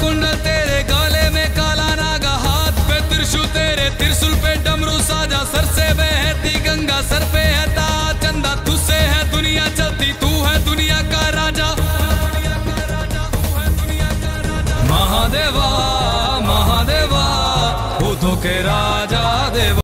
कुंडल तेरे गले में काला नागा, हाथ पे त्रिशु तेरे, त्रिशूल पे डमरू साजा, सर से बहती गंगा, सर पे है ता चंदा तुझसे है दुनिया चलती, तू है दुनिया का राजा। महादेवा महादेवा भूतों के राजा, देवा।